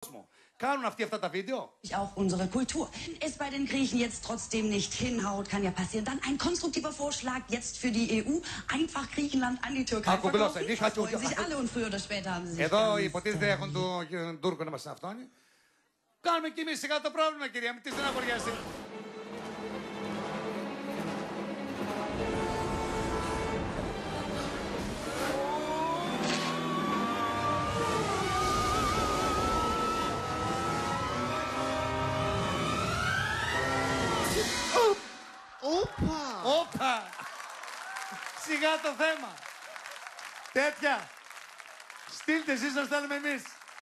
κόσμο. Κάνουν αυτοί αυτά τα βίντεο. auch unsere Kultur. Es bei den Griechen jetzt trotzdem nicht hinhaut, kann ja passieren. Dann ein konstruktiver Vorschlag jetzt für die EU. Einfach Griechenland an die Türkei Άκου, γλώσσα, verkaufen. nicht Da hat du- freuen sich alle und früher oder später haben sie sich Εδώ ganz υποτίθεται έχουν τον τον Τούρκο να μας αυτόνει. Κάνουμε κι εμείς σιγά το πρόβλημα, κυρία μου. Τι στεναχωριάσαι. Όπα! Όπα! Σιγά το θέμα. Τέτοια. Στείλτε εσείς να στέλνουμε εμείς.